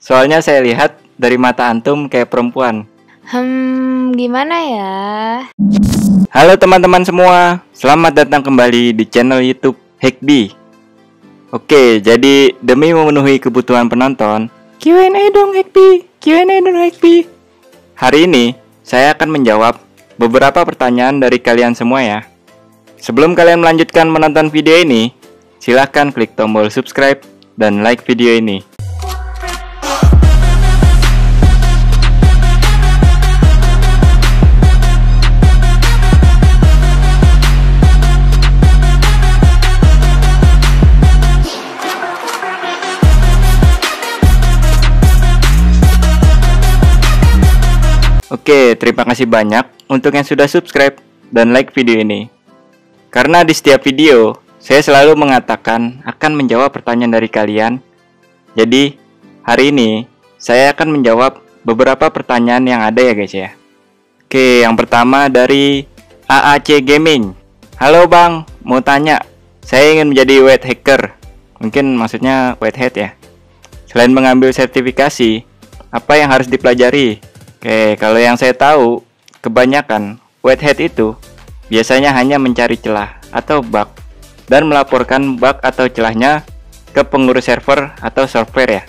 Soalnya saya lihat dari mata antum kayak perempuan. Hmm, gimana ya? Halo teman-teman semua, selamat datang kembali di channel YouTube Hackby. Oke, jadi demi memenuhi kebutuhan penonton, Q&A dong Hackby, Q&A dong Hackby. Hari ini saya akan menjawab beberapa pertanyaan dari kalian semua ya. Sebelum kalian melanjutkan menonton video ini, silahkan klik tombol subscribe dan like video ini. Oke, terima kasih banyak untuk yang sudah subscribe dan like video ini. Karena di setiap video, saya selalu mengatakan akan menjawab pertanyaan dari kalian. Jadi, hari ini saya akan menjawab beberapa pertanyaan yang ada ya guys ya. Oke, yang pertama dari AAC Gaming. Halo Bang, mau tanya. Saya ingin menjadi white hacker. Mungkin maksudnya white hat ya. Selain mengambil sertifikasi, apa yang harus dipelajari Oke, kalau yang saya tahu, kebanyakan white hat itu biasanya hanya mencari celah atau bug dan melaporkan bug atau celahnya ke pengurus server atau software ya,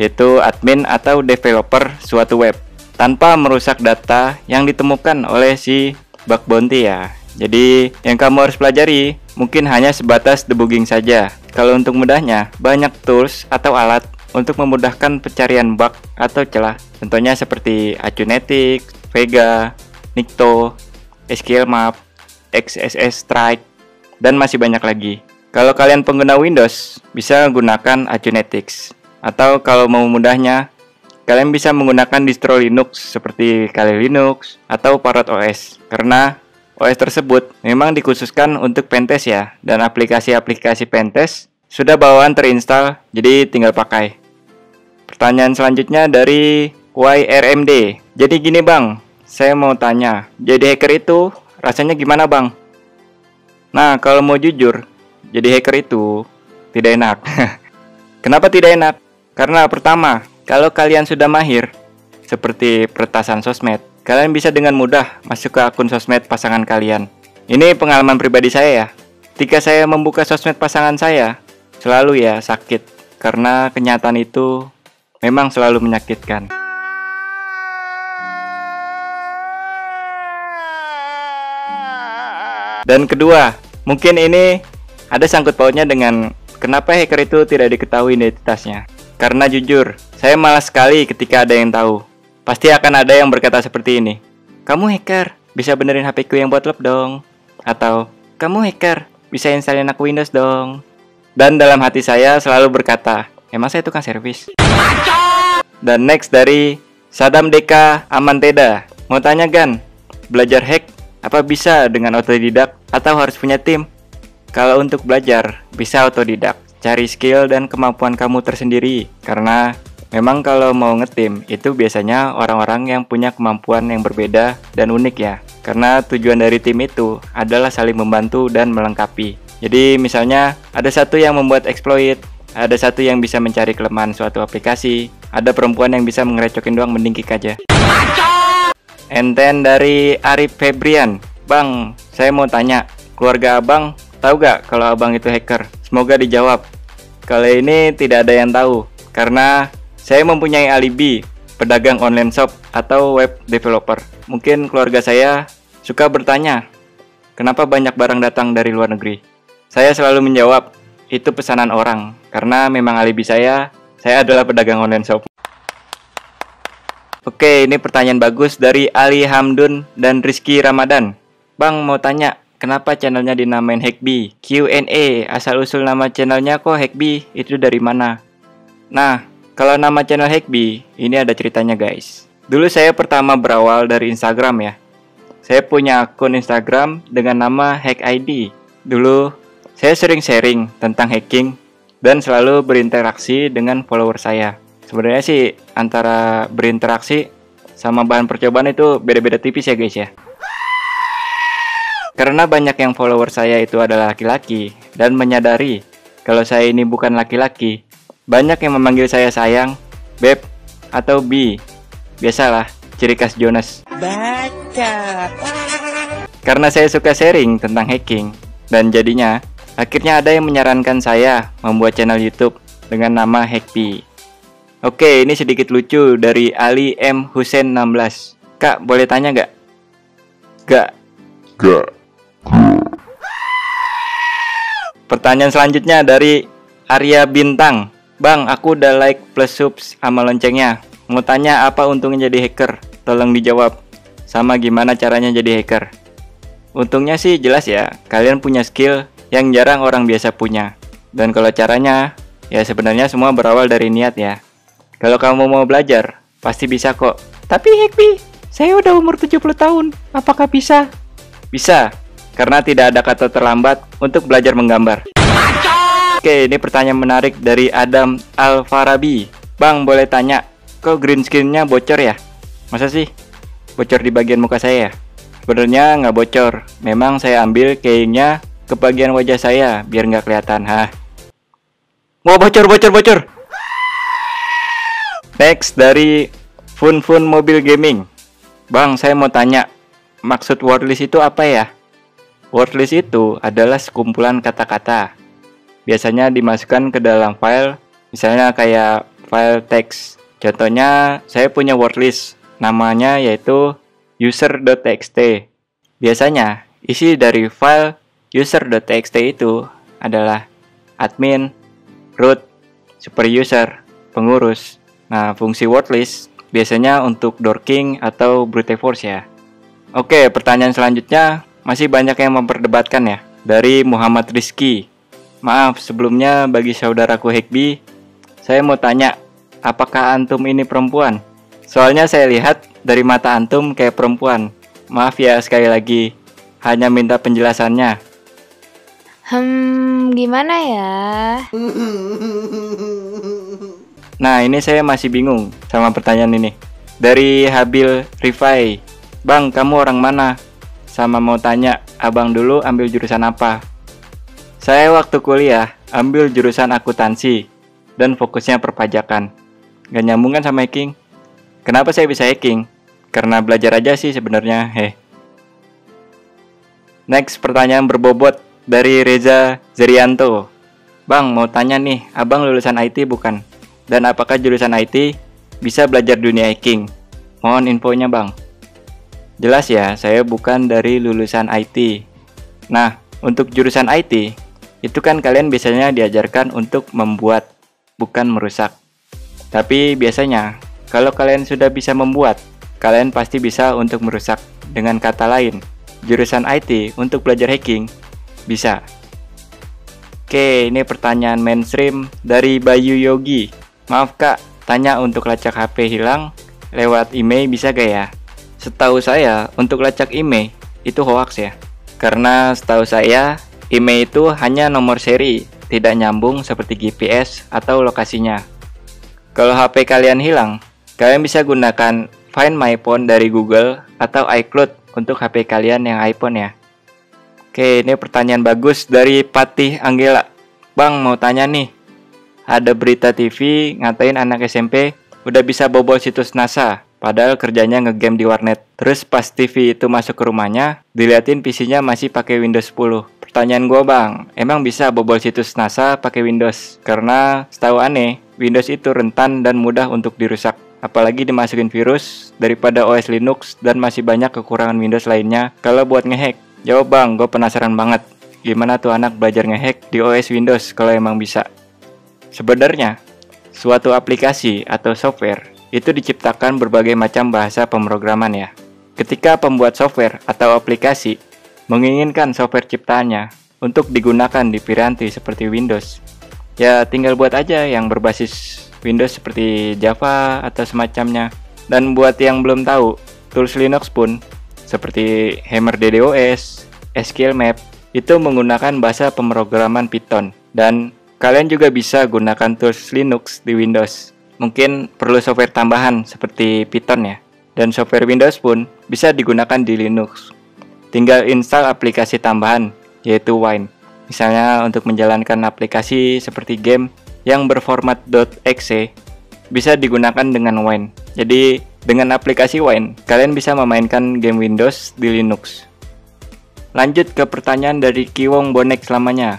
yaitu admin atau developer suatu web tanpa merusak data yang ditemukan oleh si bug bounty ya. Jadi, yang kamu harus pelajari mungkin hanya sebatas debugging saja. Kalau untuk mudahnya, banyak tools atau alat untuk memudahkan pencarian bug atau celah. Contohnya seperti Acunetic, Vega, Nikto, SQL Map, XSS Strike, dan masih banyak lagi. Kalau kalian pengguna Windows, bisa gunakan Acunetics. Atau kalau mau mudahnya, kalian bisa menggunakan distro Linux seperti Kali Linux atau Parrot OS. Karena OS tersebut memang dikhususkan untuk pentest ya, dan aplikasi-aplikasi pentest sudah bawaan terinstall, jadi tinggal pakai. Pertanyaan selanjutnya dari YRMD. Jadi gini bang, saya mau tanya, jadi hacker itu rasanya gimana bang? Nah, kalau mau jujur, jadi hacker itu tidak enak. Kenapa tidak enak? Karena pertama, kalau kalian sudah mahir, seperti peretasan sosmed, kalian bisa dengan mudah masuk ke akun sosmed pasangan kalian. Ini pengalaman pribadi saya ya. Ketika saya membuka sosmed pasangan saya, selalu ya sakit. Karena kenyataan itu memang selalu menyakitkan. Dan kedua, mungkin ini ada sangkut pautnya dengan kenapa hacker itu tidak diketahui identitasnya. Karena jujur, saya malas sekali ketika ada yang tahu. Pasti akan ada yang berkata seperti ini. Kamu hacker, bisa benerin HP ku yang buat lep dong. Atau, kamu hacker, bisa installin aku Windows dong. Dan dalam hati saya selalu berkata, emang saya tukang servis. Dan next dari Sadam Deka Amanteda. Mau tanya Gan, belajar hack apa bisa dengan otodidak atau harus punya tim? Kalau untuk belajar, bisa otodidak. Cari skill dan kemampuan kamu tersendiri. Karena memang kalau mau ngetim, itu biasanya orang-orang yang punya kemampuan yang berbeda dan unik ya. Karena tujuan dari tim itu adalah saling membantu dan melengkapi. Jadi misalnya ada satu yang membuat exploit, ada satu yang bisa mencari kelemahan suatu aplikasi. Ada perempuan yang bisa mengerecokin doang mending kick aja. And then dari Arif Febrian. Bang, saya mau tanya. Keluarga abang tahu gak kalau abang itu hacker? Semoga dijawab. Kali ini tidak ada yang tahu. Karena saya mempunyai alibi pedagang online shop atau web developer. Mungkin keluarga saya suka bertanya, kenapa banyak barang datang dari luar negeri? Saya selalu menjawab, itu pesanan orang karena memang alibi saya saya adalah pedagang online shop. Oke, ini pertanyaan bagus dari Ali Hamdun dan Rizky Ramadan. Bang mau tanya, kenapa channelnya dinamain Hackby? Q&A, asal usul nama channelnya kok Hackby? Itu dari mana? Nah, kalau nama channel Hackby, ini ada ceritanya guys. Dulu saya pertama berawal dari Instagram ya. Saya punya akun Instagram dengan nama Hack ID. Dulu saya sering sharing tentang hacking dan selalu berinteraksi dengan follower saya. Sebenarnya sih antara berinteraksi sama bahan percobaan itu beda-beda tipis ya guys ya. Karena banyak yang follower saya itu adalah laki-laki dan menyadari kalau saya ini bukan laki-laki, banyak yang memanggil saya sayang Beb, atau B? Biasalah, ciri khas Jonas. Baca. Karena saya suka sharing tentang hacking, dan jadinya akhirnya ada yang menyarankan saya membuat channel YouTube dengan nama Hackpi. Oke, ini sedikit lucu dari Ali M. Hussein 16. Kak, boleh tanya nggak? Gak. Gak. Pertanyaan selanjutnya dari Arya Bintang. Bang, aku udah like plus subs sama loncengnya. Mau tanya apa untungnya jadi hacker? Tolong dijawab. Sama gimana caranya jadi hacker? Untungnya sih jelas ya, kalian punya skill yang jarang orang biasa punya. Dan kalau caranya, ya sebenarnya semua berawal dari niat ya. Kalau kamu mau belajar, pasti bisa kok. Tapi Hackby, saya udah umur 70 tahun. Apakah bisa? Bisa, karena tidak ada kata terlambat untuk belajar menggambar. Oke, ini pertanyaan menarik dari Adam Alfarabi. Bang, boleh tanya, kok green screen-nya bocor ya? Masa sih? Bocor di bagian muka saya ya? Sebenarnya nggak bocor. Memang saya ambil kayaknya ke bagian wajah saya biar nggak kelihatan. Hah? Mau bocor, bocor, bocor. Next dari Fun Fun Mobil Gaming. Bang, saya mau tanya, maksud wordlist itu apa ya? Wordlist itu adalah sekumpulan kata-kata. Biasanya dimasukkan ke dalam file, misalnya kayak file teks. Contohnya, saya punya wordlist, namanya yaitu user.txt. Biasanya, isi dari file user.txt itu adalah admin, root, super user, pengurus. Nah, fungsi wordlist biasanya untuk dorking atau brute force ya. Oke, pertanyaan selanjutnya masih banyak yang memperdebatkan ya. Dari Muhammad Rizky. Maaf, sebelumnya bagi saudaraku Hekbi, saya mau tanya, apakah antum ini perempuan? Soalnya saya lihat dari mata antum kayak perempuan. Maaf ya sekali lagi, hanya minta penjelasannya. Hmm, gimana ya? Nah, ini saya masih bingung sama pertanyaan ini. Dari Habil Rifai. Bang, kamu orang mana? Sama mau tanya, abang dulu ambil jurusan apa? Saya waktu kuliah ambil jurusan akuntansi dan fokusnya perpajakan. Gak nyambung kan sama hacking? Kenapa saya bisa hacking? Karena belajar aja sih sebenarnya, heh. Next pertanyaan berbobot dari Reza Zerianto. Bang, mau tanya nih, abang lulusan IT bukan? Dan apakah jurusan IT bisa belajar dunia hacking? Mohon infonya bang. Jelas ya, saya bukan dari lulusan IT. Nah, untuk jurusan IT, itu kan kalian biasanya diajarkan untuk membuat, bukan merusak. Tapi biasanya, kalau kalian sudah bisa membuat, kalian pasti bisa untuk merusak. Dengan kata lain, jurusan IT untuk belajar hacking bisa. Oke, ini pertanyaan mainstream dari Bayu Yogi. Maaf kak, tanya untuk lacak HP hilang lewat email bisa gak ya? Setahu saya, untuk lacak email itu hoax ya. Karena setahu saya, email itu hanya nomor seri, tidak nyambung seperti GPS atau lokasinya. Kalau HP kalian hilang, kalian bisa gunakan Find My Phone dari Google atau iCloud untuk HP kalian yang iPhone ya. Oke, ini pertanyaan bagus dari Patih Anggela. Bang, mau tanya nih, ada berita TV ngatain anak SMP udah bisa bobol situs NASA padahal kerjanya ngegame di warnet. Terus pas TV itu masuk ke rumahnya, diliatin PC-nya masih pakai Windows 10. Pertanyaan gue bang, emang bisa bobol situs NASA pakai Windows? Karena setahu aneh, Windows itu rentan dan mudah untuk dirusak. Apalagi dimasukin virus daripada OS Linux dan masih banyak kekurangan Windows lainnya kalau buat ngehack. Jawab bang, gue penasaran banget. Gimana tuh anak belajar ngehack di OS Windows kalau emang bisa? Sebenarnya, suatu aplikasi atau software itu diciptakan berbagai macam bahasa pemrograman ya. Ketika pembuat software atau aplikasi menginginkan software ciptaannya untuk digunakan di piranti seperti Windows, ya tinggal buat aja yang berbasis Windows seperti Java atau semacamnya. Dan buat yang belum tahu, tools Linux pun seperti Hammer DDoS, SQLmap itu menggunakan bahasa pemrograman Python dan Kalian juga bisa gunakan tools Linux di Windows. Mungkin perlu software tambahan seperti Python ya. Dan software Windows pun bisa digunakan di Linux. Tinggal install aplikasi tambahan, yaitu Wine. Misalnya untuk menjalankan aplikasi seperti game yang berformat .exe, bisa digunakan dengan Wine. Jadi dengan aplikasi Wine, kalian bisa memainkan game Windows di Linux. Lanjut ke pertanyaan dari Kiwong Bonek selamanya.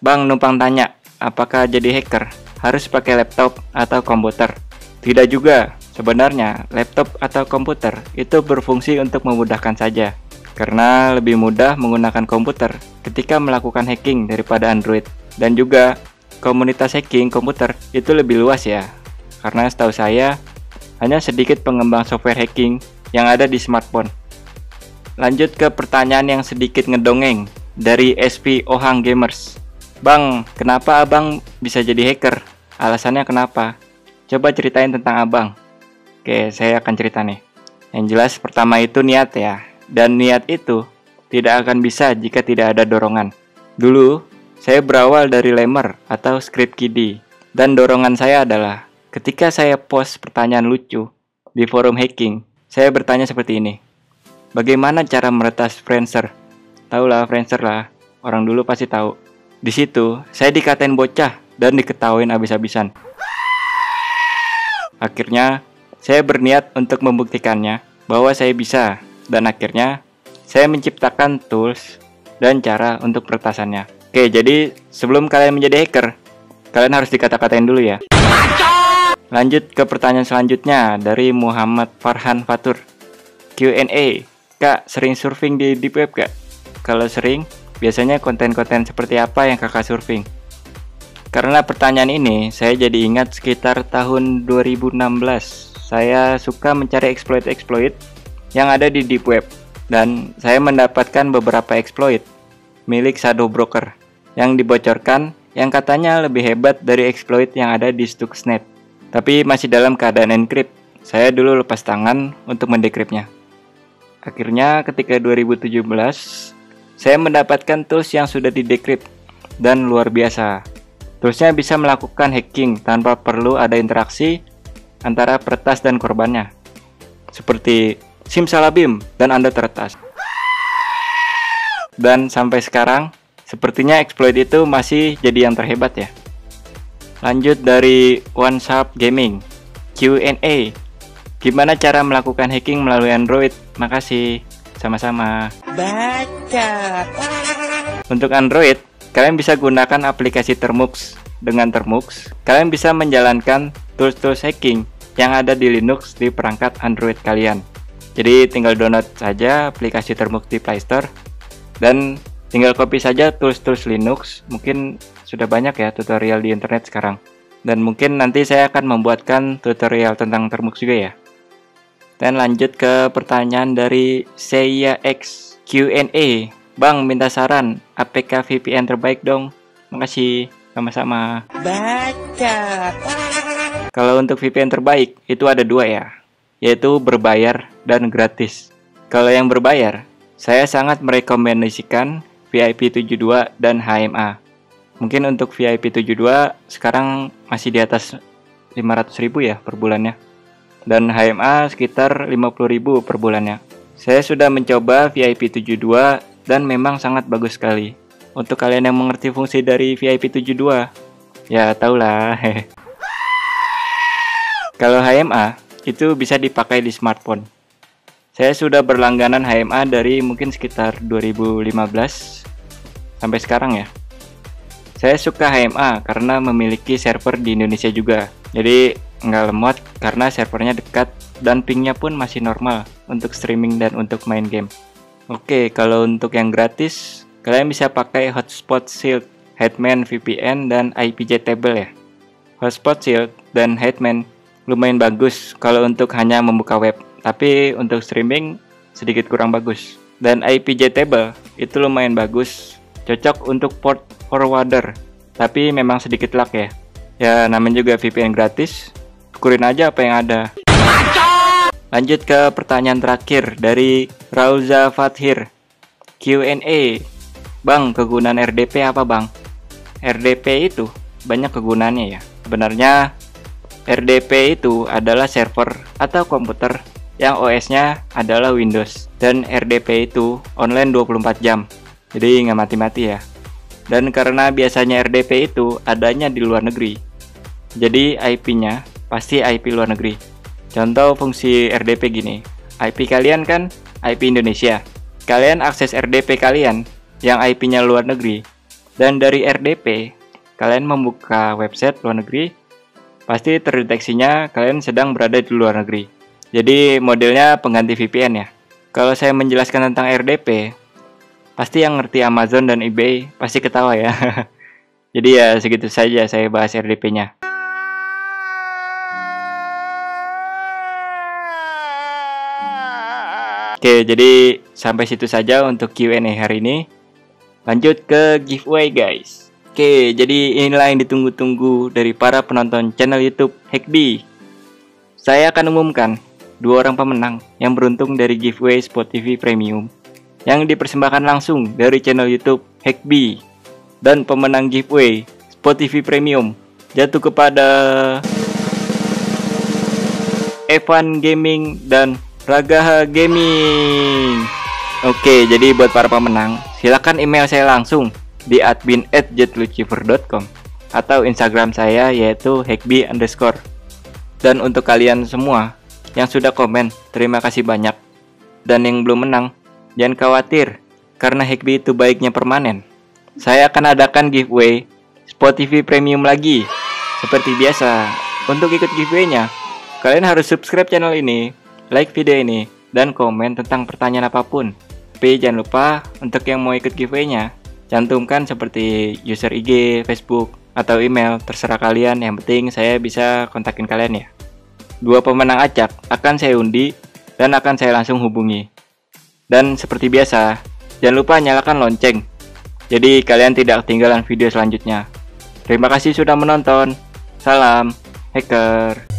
Bang numpang tanya, apakah jadi hacker harus pakai laptop atau komputer? Tidak juga. Sebenarnya, laptop atau komputer itu berfungsi untuk memudahkan saja. Karena lebih mudah menggunakan komputer ketika melakukan hacking daripada Android. Dan juga, komunitas hacking komputer itu lebih luas ya. Karena setahu saya, hanya sedikit pengembang software hacking yang ada di smartphone. Lanjut ke pertanyaan yang sedikit ngedongeng dari SP Ohang Gamers. Bang, kenapa abang bisa jadi hacker? Alasannya kenapa? Coba ceritain tentang abang. Oke, saya akan cerita nih. Yang jelas pertama itu niat ya. Dan niat itu tidak akan bisa jika tidak ada dorongan. Dulu, saya berawal dari lemmer atau script kiddie. Dan dorongan saya adalah ketika saya post pertanyaan lucu di forum hacking, saya bertanya seperti ini. Bagaimana cara meretas Friendster? Tahulah Friendster lah, orang dulu pasti tahu. Di situ, saya dikatain bocah dan diketawain abis-abisan. Akhirnya, saya berniat untuk membuktikannya bahwa saya bisa, dan akhirnya saya menciptakan tools dan cara untuk peretasannya. Oke, jadi sebelum kalian menjadi hacker, kalian harus dikata-katain dulu ya. Lanjut ke pertanyaan selanjutnya dari Muhammad Farhan Fatur. Q&A, Kak, sering surfing di deep web gak? Kalau sering, Biasanya konten-konten seperti apa yang kakak surfing? Karena pertanyaan ini, saya jadi ingat sekitar tahun 2016. Saya suka mencari exploit-exploit yang ada di deep web. Dan saya mendapatkan beberapa exploit milik Shadow Broker yang dibocorkan yang katanya lebih hebat dari exploit yang ada di Stuxnet. Tapi masih dalam keadaan encrypt. Saya dulu lepas tangan untuk mendekripnya. Akhirnya ketika 2017 saya mendapatkan tools yang sudah didecrypt dan luar biasa. Toolsnya bisa melakukan hacking tanpa perlu ada interaksi antara peretas dan korbannya. Seperti simsalabim dan Anda teretas. Dan sampai sekarang, sepertinya exploit itu masih jadi yang terhebat ya. Lanjut dari One Sharp Gaming. Q&A. Gimana cara melakukan hacking melalui Android? Makasih. Sama-sama. Baca. Untuk Android, kalian bisa gunakan aplikasi Termux. Dengan Termux, kalian bisa menjalankan tools-tools hacking yang ada di Linux di perangkat Android kalian. Jadi tinggal download saja aplikasi Termux di Play Store dan tinggal copy saja tools-tools Linux. Mungkin sudah banyak ya tutorial di internet sekarang. Dan mungkin nanti saya akan membuatkan tutorial tentang Termux juga ya. Dan lanjut ke pertanyaan dari Seiya X Q&A. Bang, minta saran, APK VPN terbaik dong. Makasih, sama-sama. Baca. Kalau untuk VPN terbaik, itu ada dua ya, yaitu berbayar dan gratis. Kalau yang berbayar, saya sangat merekomendasikan VIP 72 dan HMA. Mungkin untuk VIP 72 sekarang masih di atas 500 ribu ya per bulannya dan HMA sekitar 50.000 per bulannya. Saya sudah mencoba VIP 72 dan memang sangat bagus sekali. Untuk kalian yang mengerti fungsi dari VIP 72, ya tahulah. Kalau HMA itu bisa dipakai di smartphone. Saya sudah berlangganan HMA dari mungkin sekitar 2015 sampai sekarang ya. Saya suka HMA karena memiliki server di Indonesia juga. Jadi nggak lemot karena servernya dekat dan pingnya pun masih normal untuk streaming dan untuk main game. Oke, kalau untuk yang gratis, kalian bisa pakai Hotspot Shield, Hetman VPN, dan IPJ Table ya. Hotspot Shield dan Hetman lumayan bagus kalau untuk hanya membuka web, tapi untuk streaming sedikit kurang bagus. Dan IPJ Table itu lumayan bagus, cocok untuk port forwarder, tapi memang sedikit lag ya. Ya namanya juga VPN gratis, syukurin aja apa yang ada. Lanjut ke pertanyaan terakhir dari Rauza Fathir. Q&A. Bang, kegunaan RDP apa bang? RDP itu banyak kegunaannya ya. Sebenarnya RDP itu adalah server atau komputer yang OS-nya adalah Windows. Dan RDP itu online 24 jam. Jadi nggak mati-mati ya. Dan karena biasanya RDP itu adanya di luar negeri. Jadi IP-nya pasti IP luar negeri. Contoh fungsi RDP gini. IP kalian kan IP Indonesia. Kalian akses RDP kalian yang IP-nya luar negeri. Dan dari RDP, kalian membuka website luar negeri, pasti terdeteksinya kalian sedang berada di luar negeri. Jadi modelnya pengganti VPN ya. Kalau saya menjelaskan tentang RDP, pasti yang ngerti Amazon dan eBay pasti ketawa ya. Jadi ya segitu saja saya bahas RDP-nya. Oke, jadi sampai situ saja untuk Q&A hari ini. Lanjut ke giveaway guys. Oke, jadi inilah yang ditunggu-tunggu dari para penonton channel YouTube Hackby. Saya akan umumkan dua orang pemenang yang beruntung dari giveaway Spot TV Premium yang dipersembahkan langsung dari channel YouTube Hackby. Dan pemenang giveaway Spot TV Premium jatuh kepada Evan Gaming dan Ragaha Gaming. Oke, jadi buat para pemenang, silakan email saya langsung di admin@jetlucifer.com atau Instagram saya yaitu hackby underscore. Dan untuk kalian semua yang sudah komen, terima kasih banyak. Dan yang belum menang, jangan khawatir, karena Hackby itu baiknya permanen. Saya akan adakan giveaway Spotify Premium lagi. Seperti biasa, untuk ikut giveaway-nya, kalian harus subscribe channel ini like video ini, dan komen tentang pertanyaan apa pun. Tapi jangan lupa untuk yang mau ikut giveaway-nya, cantumkan seperti user IG, Facebook, atau email, terserah kalian. Yang penting saya bisa kontakin kalian ya. Dua pemenang acak akan saya undi dan akan saya langsung hubungi. Dan seperti biasa, jangan lupa nyalakan lonceng. Jadi kalian tidak ketinggalan video selanjutnya. Terima kasih sudah menonton. Salam, hacker.